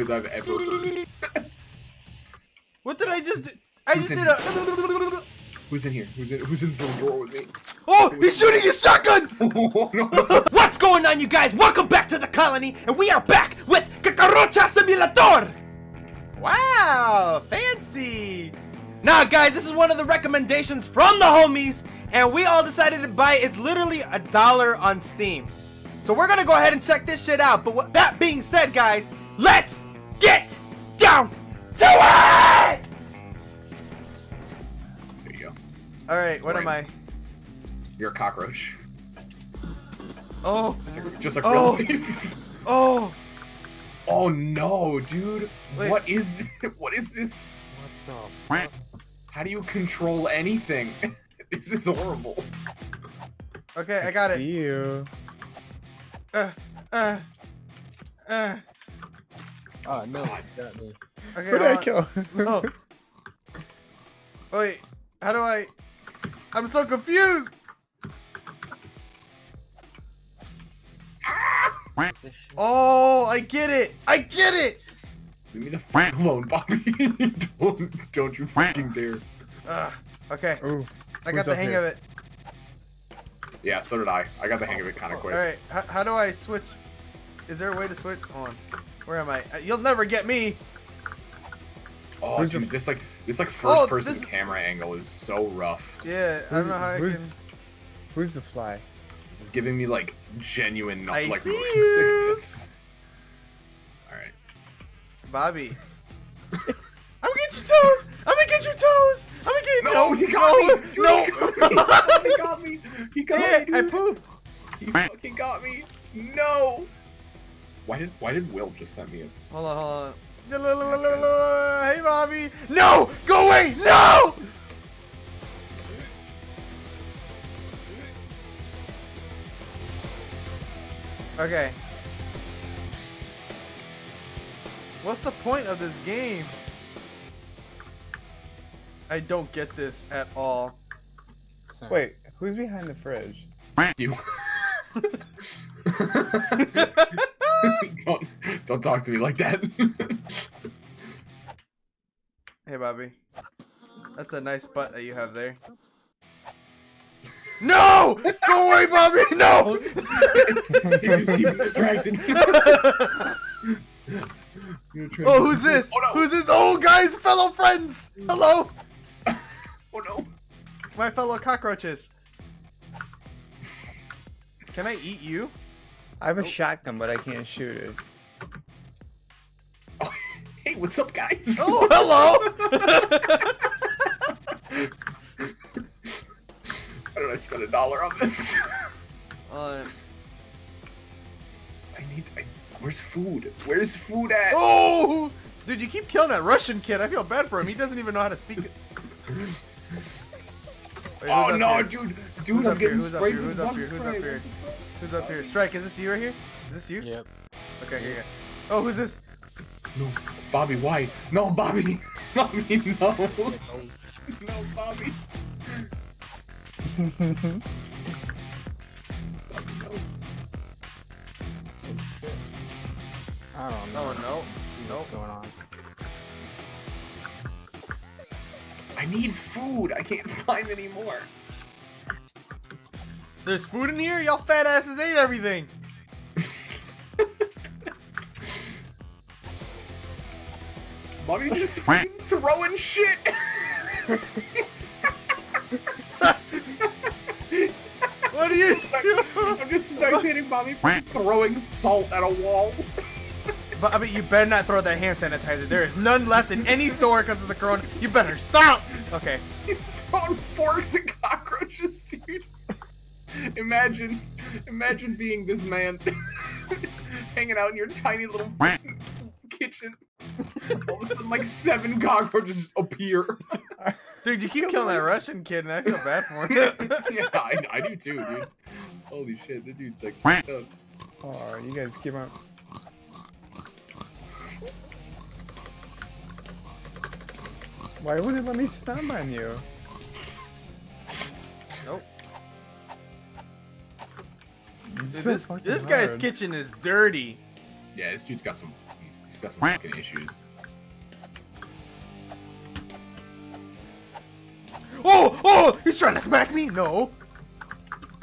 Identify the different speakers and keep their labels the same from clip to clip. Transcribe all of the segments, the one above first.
Speaker 1: I've ever heard.
Speaker 2: What did I just? do? I
Speaker 1: Who's
Speaker 2: just did a.
Speaker 1: Who's in here? Who's in? Who's in the door with me?
Speaker 2: Oh, he's shooting his shotgun!
Speaker 1: Oh, no.
Speaker 2: What's going on, you guys? Welcome back to the colony, and we are back with Cucaracha Simulator! Wow, fancy! Now, guys, this is one of the recommendations from the homies, and we all decided to buy it. It's literally a dollar on Steam. So we're gonna go ahead and check this shit out. But with that being said, guys, let's get down to it!
Speaker 1: There you go.
Speaker 2: Alright, what am I?
Speaker 1: You're a cockroach.
Speaker 2: Oh,
Speaker 1: Just like
Speaker 2: Oh.
Speaker 1: real
Speaker 2: oh,
Speaker 1: Oh no, dude.
Speaker 2: Wait.
Speaker 1: What is this? What is this?
Speaker 3: What the?
Speaker 1: How do you control anything? this is horrible.
Speaker 2: okay, I got it.
Speaker 3: See you.
Speaker 2: Uh, uh, uh.
Speaker 3: Oh no, got me.
Speaker 2: Okay,
Speaker 3: Who did I
Speaker 2: uh,
Speaker 3: kill?
Speaker 2: on. Oh. Wait, how do I? I'm so confused. Oh, I get it. I get it.
Speaker 1: Leave me the fuck alone, Bobby. don't, don't you fucking dare.
Speaker 2: Ugh. Okay,
Speaker 3: Ooh,
Speaker 2: I got the hang
Speaker 3: here?
Speaker 2: of it.
Speaker 1: Yeah, so did I. I got the hang of it kind of
Speaker 2: All
Speaker 1: quick.
Speaker 2: Alright, how, how do I switch? Is there a way to switch? Hold on. Where am I? Uh, You'll never get me.
Speaker 1: Oh,
Speaker 3: Who's the
Speaker 1: dude, this like this like
Speaker 2: Oh,
Speaker 1: first person
Speaker 2: this-
Speaker 1: camera angle is so rough.
Speaker 2: Yeah, I don't know how I can.
Speaker 3: who's, Who's the fly?
Speaker 1: This is giving me like genuine
Speaker 2: I
Speaker 1: like
Speaker 2: see
Speaker 1: motion
Speaker 2: you.
Speaker 1: sickness. All right.
Speaker 2: Bobby. I'm gonna get your toes. I'm gonna get your toes. I'm gonna get
Speaker 1: No, he got
Speaker 2: no,
Speaker 1: me. Dude,
Speaker 2: no.
Speaker 1: He got me. He got me. He got
Speaker 2: Yeah,
Speaker 1: me.
Speaker 2: I pooped.
Speaker 1: He fucking got me. No. Why did Why did Will just send me a?
Speaker 2: Hold on, hold on. Hey, Bobby. No! Go away! No! Okay. What's the point of this game? I don't get this at all.
Speaker 3: Sorry. Wait, who's behind the fridge?
Speaker 1: You. don't don't talk to me like that.
Speaker 2: Hey, Bobby. That's a nice butt that you have there. No! Go away, Bobby! No!
Speaker 1: you just distracted.
Speaker 2: Oh, who's this?
Speaker 1: Oh no!
Speaker 2: Who's this? Oh, guys, fellow friends! Hello!
Speaker 1: Oh no!
Speaker 2: My fellow cockroaches. Can I eat you?
Speaker 3: I have a shotgun, but I can't shoot it.
Speaker 1: Oh, hey, what's up, guys?
Speaker 2: Oh, hello!
Speaker 1: Why did I spend a dollar on this?
Speaker 2: Uh,
Speaker 1: I need. I, where's food? Where's food at?
Speaker 2: oh! Dude, you keep killing that Russian kid. I feel bad for him. He doesn't even know how to speak. Wait,
Speaker 1: oh no,
Speaker 2: here?
Speaker 1: dude! Dude,
Speaker 2: Who's
Speaker 1: I'm
Speaker 2: up here?
Speaker 1: getting
Speaker 2: Who's up
Speaker 1: sprayed
Speaker 2: here?
Speaker 1: with
Speaker 2: Who's up here? Who's up here? Who's up here? Strike, is this you right here? Is this you?
Speaker 3: Yep.
Speaker 2: Okay, okay, okay. Oh, who's this?
Speaker 1: No, Bobby, why? No, Bobby! Bobby, no! No, Bobby! Bobby.
Speaker 3: I don't know.
Speaker 2: Oh, no.
Speaker 3: See what's going on.
Speaker 1: I need food. I can't find any more.
Speaker 2: There's food in here? Y'all fat asses ate everything.
Speaker 1: Bobby just fucking throwing shit.
Speaker 2: what are you
Speaker 1: I'm just spectating Bobby throwing salt at a wall.
Speaker 2: but I mean, you better not throw that hand sanitizer. There is none left in any store because of the corona. You better stop. Okay.
Speaker 1: He's throwing forks at cockroaches, dude. Imagine, imagine being this man, hanging out in your tiny little kitchen. All of a sudden, like seven cockroaches appear.
Speaker 2: Dude, you keep killing that Russian kid, and I feel bad for him.
Speaker 1: yeah, I, I do too, dude. Holy shit, the dude's like. fucked up.
Speaker 3: Oh, you guys keep on. Why wouldn't it let me stomp on you? So
Speaker 2: this this guy's
Speaker 3: hard.
Speaker 2: kitchen is dirty.
Speaker 1: Yeah, this dude's got some. He's, he's got some fucking issues.
Speaker 2: Oh, oh, he's trying to smack me. No.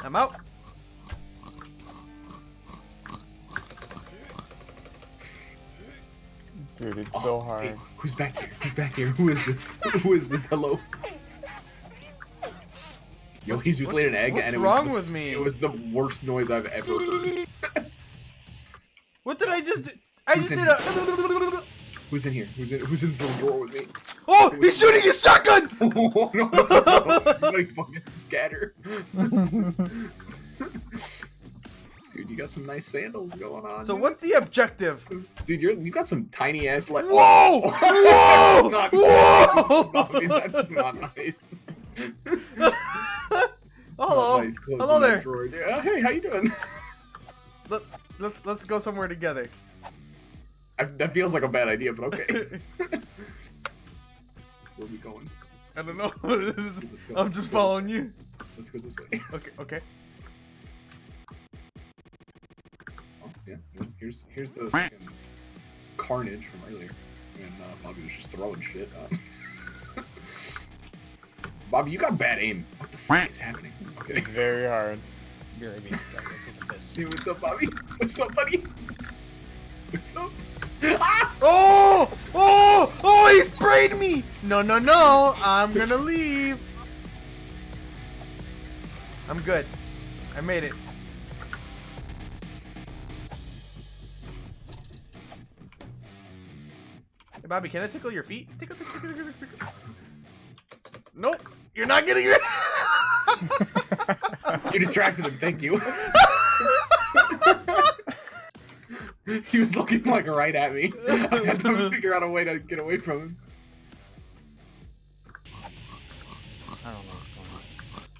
Speaker 2: I'm out.
Speaker 3: Dude, it's
Speaker 1: Oh,
Speaker 3: so
Speaker 1: hey,
Speaker 3: hard.
Speaker 1: who's back here? Who's back here? Who is this? Who is this? Hello. Yo, he's just
Speaker 2: What's-
Speaker 1: laid an egg, and it was
Speaker 2: wrong
Speaker 1: the-
Speaker 2: with me?
Speaker 1: It was the worst noise I've ever heard.
Speaker 2: What did I just do? I
Speaker 1: Who's
Speaker 2: just did a.
Speaker 1: Who's in here? Who's in? Who's in this little door with me?
Speaker 2: Oh, he's shooting his shotgun.
Speaker 1: Oh no! no, no. Everybody fucking scatter. Dude, you got some nice sandals going on.
Speaker 2: So
Speaker 1: dude.
Speaker 2: what's the objective?
Speaker 1: Dude, you're you got some tiny ass like.
Speaker 2: Whoa! Oh,
Speaker 1: Whoa!
Speaker 2: Whoa!
Speaker 1: Bobby, that's not nice.
Speaker 2: Hello.
Speaker 1: Nice.
Speaker 2: Hello there.
Speaker 1: drawer. Yeah, hey, how you doing?
Speaker 2: Let, let's let's go somewhere together.
Speaker 1: I, that feels like a bad idea, but okay. Where are we going?
Speaker 2: I don't know. I'm just following you.
Speaker 1: Let's go this way.
Speaker 2: Okay, okay.
Speaker 1: Oh, yeah. Here's here's the carnage from earlier, and uh, Bobby was just throwing shit. Bobby, you got bad aim. What the fuck is happening? Okay.
Speaker 3: It's very hard.
Speaker 4: Here, I mean, I took a piss.
Speaker 1: Dude, what's up, Bobby? What's up, buddy? What's up? Ah!
Speaker 2: Oh! Oh! Oh! He sprayed me! No, no, no! I'm gonna leave. I'm good. I made it. Hey, Bobby, can I tickle your feet? Tickle, tickle, tickle, tickle, tickle. Nope. You're not getting it.
Speaker 1: You distracted him. Thank you. he was looking like right at me. I had to figure out a way to get away from him.
Speaker 4: I don't know what's going on.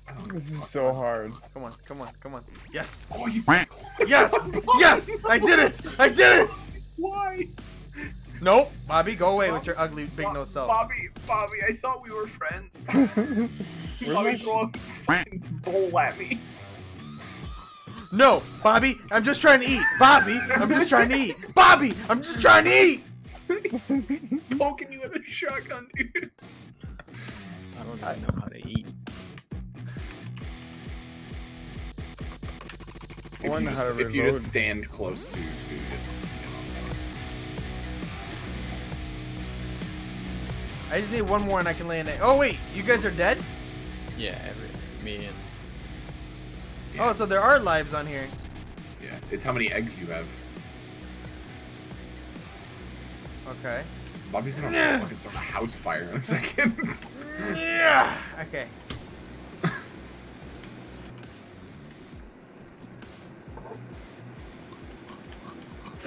Speaker 1: I don't know.
Speaker 3: This is so hard.
Speaker 2: come on, come on, come on. Yes.
Speaker 1: Oh, you.
Speaker 2: Yes! Yes! I did it! I did it!
Speaker 1: Why?
Speaker 2: Nope. Bobby, go away with your ugly big
Speaker 1: Bo-
Speaker 2: nose self.
Speaker 1: Bobby, Bobby, I thought we were friends. Bobby,
Speaker 3: my-
Speaker 1: throw a fucking bowl at me.
Speaker 2: No, Bobby, I'm just trying to eat. Bobby, I'm just trying to eat. Bobby, I'm just trying to eat.
Speaker 1: Poking you with a shotgun, dude.
Speaker 4: I don't even know how to eat.
Speaker 3: I wonder
Speaker 1: if you,
Speaker 3: how
Speaker 1: just,
Speaker 3: to
Speaker 1: if you just stand close to food,
Speaker 2: I just need one more and I can land it. Oh wait, you guys are dead?
Speaker 4: Yeah, every, me and
Speaker 1: Yeah.
Speaker 2: Oh, so there are lives on here.
Speaker 1: yeah, it's how many eggs you have.
Speaker 2: Okay.
Speaker 1: Bobby's gonna fucking start a house fire in a second.
Speaker 2: Yeah. Okay.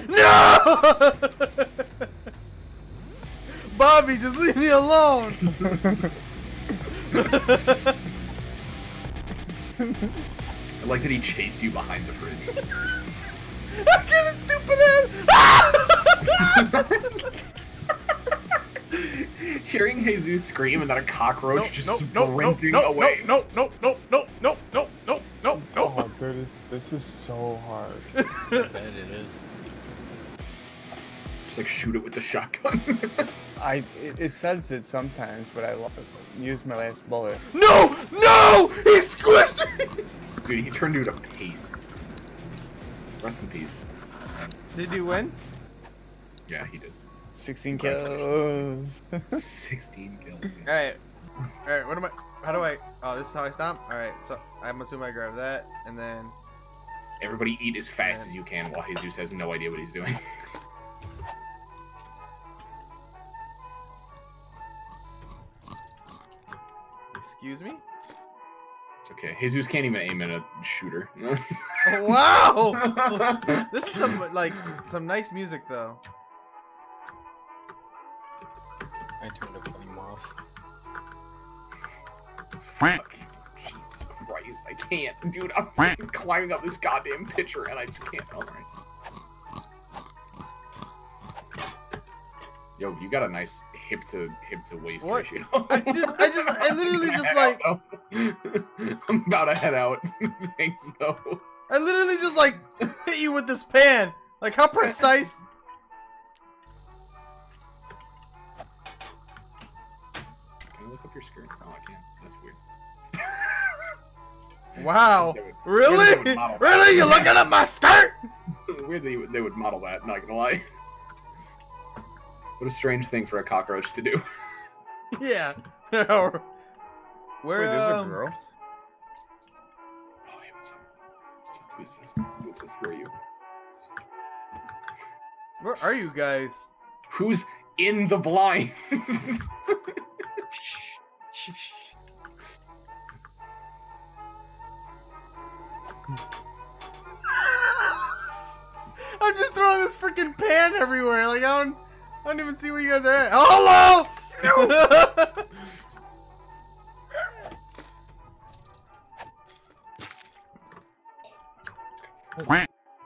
Speaker 2: No! Bobby, just leave me alone.
Speaker 1: I like that he chased you behind the fridge.
Speaker 2: I get a stupid ass.
Speaker 1: Hearing Jesus scream and then a cockroach
Speaker 2: nope,
Speaker 1: just
Speaker 2: nope, sprinting nope, nope,
Speaker 1: away.
Speaker 2: Nope, nope, nope, nope, nope, nope, nope, nope.
Speaker 3: Oh, dude, this is so hard.
Speaker 4: I bet it is.
Speaker 1: Just like shoot it with the shotgun.
Speaker 3: I it, it says it sometimes, but I lo- used my last bullet.
Speaker 2: No! No! He squished me!
Speaker 1: Dude, he turned you to paste. Rest in peace.
Speaker 2: Did you win?
Speaker 1: Yeah, he did.
Speaker 3: 16 kills.
Speaker 1: 16 kills. dude.
Speaker 2: Alright. Alright, what am I. How do I. Oh, this is how I stomp? Alright, so I'm assuming I grab that, and then.
Speaker 1: Everybody eat as fast as you can while Jesus has no idea what he's doing.
Speaker 2: Excuse me?
Speaker 1: It's okay. Jesus can't even aim at a shooter.
Speaker 2: wow! This is some, like, some nice music, though.
Speaker 4: I turned the flame off.
Speaker 1: Fuck. Jesus Christ, I can't. Dude, I'm fucking climbing up this goddamn pitcher and I just can't. Alright. Yo, you got a nice hip to hip to waist
Speaker 2: what?
Speaker 1: ratio.
Speaker 2: I, I just I literally just like out,
Speaker 1: I'm about to head out. Thanks though.
Speaker 2: I literally just like hit you with this pan. Like how precise?
Speaker 1: Can I look up your skirt? No, I can't. That's weird.
Speaker 2: wow. Really? Really? You're looking at my skirt?
Speaker 1: weird they would, they would model that, not gonna lie. What a strange thing for a cockroach to do.
Speaker 2: Yeah. Where,
Speaker 3: Wait, there's a
Speaker 2: um,
Speaker 3: girl.
Speaker 1: Oh, hey, what's up? What's up? Who's this? Who's this? Who are you?
Speaker 2: Where are you guys?
Speaker 1: Who's in the blinds?
Speaker 4: Shh, shh, shh.
Speaker 2: I'm just throwing this freaking pan everywhere. Like I don't, I don't even see where you guys are at. Oh, hello.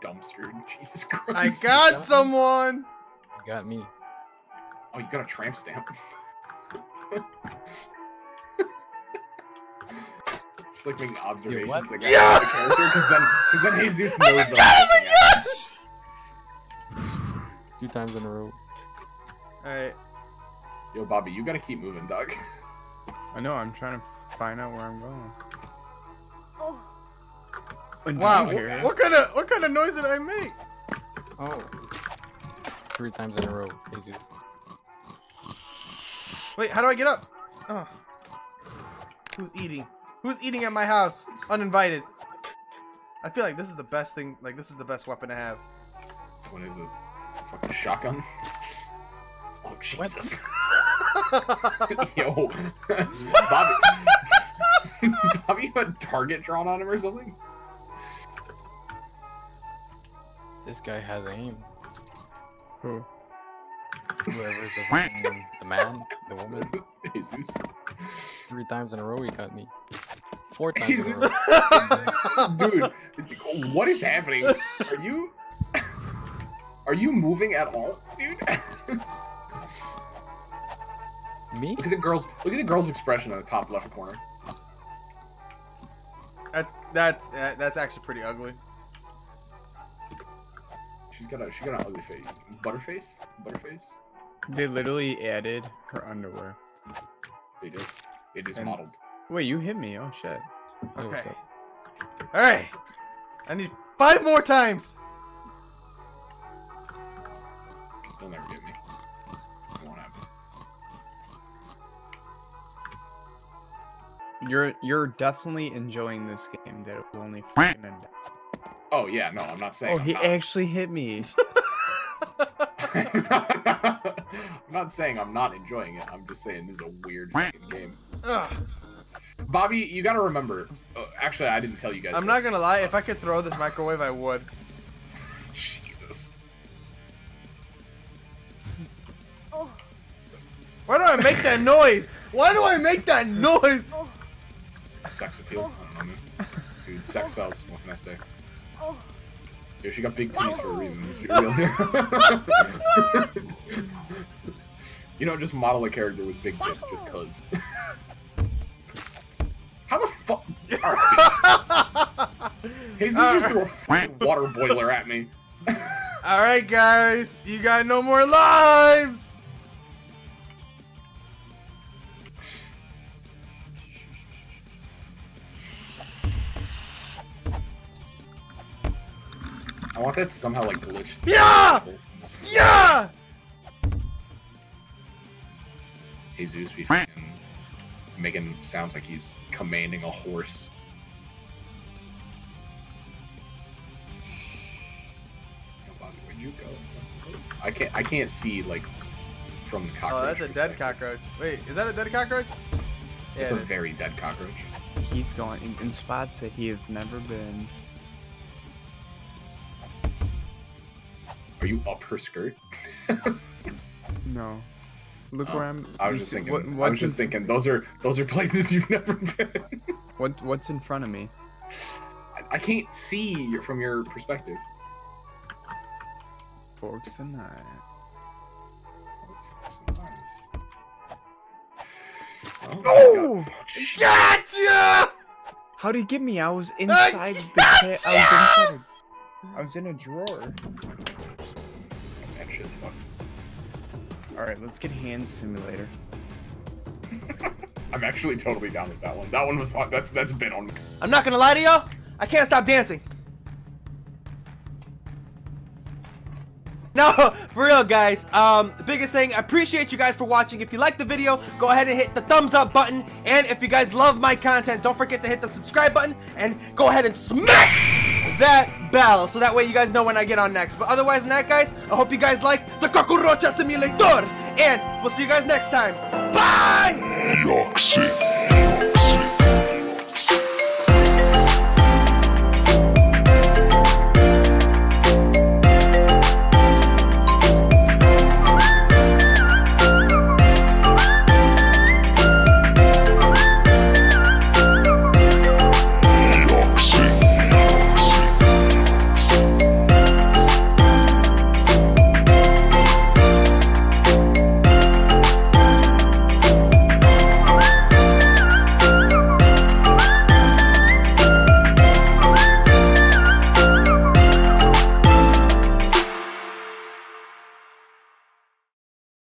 Speaker 1: Dumpster. Jesus Christ.
Speaker 2: I got someone.
Speaker 4: You got me.
Speaker 1: Oh, you got a tramp stamp. Just like making observations
Speaker 4: what?
Speaker 1: like
Speaker 2: Yeah!
Speaker 1: the character, because then, cause then Jesus knows
Speaker 2: I just got him again.
Speaker 4: Two times in a row.
Speaker 2: All right.
Speaker 1: Yo, Bobby, you gotta keep moving, dog.
Speaker 3: I know. I'm trying to find out where I'm going.
Speaker 5: Oh,
Speaker 2: Wow.
Speaker 3: did
Speaker 2: What, what kind of what kind of noise did I make?
Speaker 4: Oh. Three times in a row, Jesus.
Speaker 2: Wait, how do I get up? Oh. Who's eating? Who's eating at my house? Uninvited. I feel like this is the best thing. Like this is the best weapon to have.
Speaker 1: What is it? Fucking shotgun? Oh, Jesus. Yo. Bobby. Bobby had a target drawn on him or something?
Speaker 4: This guy has aim.
Speaker 3: Who?
Speaker 4: Whoever's the, the man, the woman.
Speaker 1: Jesus.
Speaker 4: Three times in a row he got me. Four times in a
Speaker 1: Jesus.
Speaker 4: row.
Speaker 1: Dude, what is happening? Are you. Are you moving at all, dude?
Speaker 4: Me?
Speaker 1: look at the girl's look at the girl's expression in the top left corner.
Speaker 2: That's that's uh, that's actually pretty ugly.
Speaker 1: She's got a she got an ugly face. Butterface? Butterface?
Speaker 3: They literally added her underwear.
Speaker 1: They did. They just
Speaker 3: And-
Speaker 1: modeled.
Speaker 3: Wait, you hit me. Oh shit.
Speaker 2: Okay.
Speaker 4: up?
Speaker 2: All right. I need five more times.
Speaker 1: You'll never get me. It won't happen.
Speaker 3: You're you're definitely enjoying this game. That it was only freaking end.
Speaker 1: Oh yeah, no, I'm not saying.
Speaker 3: Oh,
Speaker 1: I'm
Speaker 3: he
Speaker 1: not.
Speaker 3: actually hit me.
Speaker 1: I'm not saying I'm not enjoying it. I'm just saying this is a weird game.
Speaker 2: Ugh.
Speaker 1: Bobby, you gotta remember. Uh, actually, I didn't tell you guys.
Speaker 2: I'm
Speaker 1: this.
Speaker 2: not gonna lie. If I could throw this microwave, I would.
Speaker 1: Jesus.
Speaker 5: oh,
Speaker 2: Why do I make that noise? Why do I make that noise?
Speaker 1: Sex appeal. I don't know, man. Dude, sex sells. What can I say?
Speaker 5: oh.
Speaker 1: Yo, she got big titties for a reason. Let's real here. you don't just model a character with big tits just cause. How the fuck? Alright. Jesus just threw a fucking water boiler at me.
Speaker 2: All right, guys, you got no more lives.
Speaker 1: I want that to somehow like glitch.
Speaker 2: Yeah! Yeah.
Speaker 1: Jesus be fucking making sounds like he's commanding a horse. Where'd you go? I can't. I can't see like from the cockroach.
Speaker 2: Oh, that's a dead
Speaker 1: perspective.
Speaker 2: cockroach. Wait, is that a dead cockroach? Yeah,
Speaker 1: It's a
Speaker 2: it is.
Speaker 1: very dead cockroach.
Speaker 3: He's going in, in spots that he has never been.
Speaker 1: Are you up her skirt?
Speaker 3: No. Look where I'm.
Speaker 1: I was just
Speaker 3: see-
Speaker 1: thinking.
Speaker 3: What,
Speaker 1: I was just
Speaker 3: in,
Speaker 1: thinking. Those are those are places you've never been.
Speaker 3: what, what's in front of me?
Speaker 1: I, I can't see from your perspective.
Speaker 3: Forks and knives.
Speaker 1: Oh,
Speaker 3: Oh!
Speaker 2: Gotcha!
Speaker 3: How did he get me? I was inside the ca- I was inside. A, I was in a drawer.
Speaker 1: Fucked.
Speaker 3: All right, let's get hand simulator.
Speaker 1: I'm actually totally down with that one. That one was fun. That's that's been on.
Speaker 2: I'm not gonna lie to y'all. I can't stop dancing. No, for real, guys. Um, the biggest thing, I appreciate you guys for watching. If you like the video, go ahead and hit the thumbs up button. And if you guys love my content, don't forget to hit the subscribe button and go ahead and smack that bell so that way you guys know when I get on next. But otherwise than that, guys, I hope you guys liked the Cucaracha Simulator. And we'll see you guys next time. Bye!
Speaker 6: Yoxi.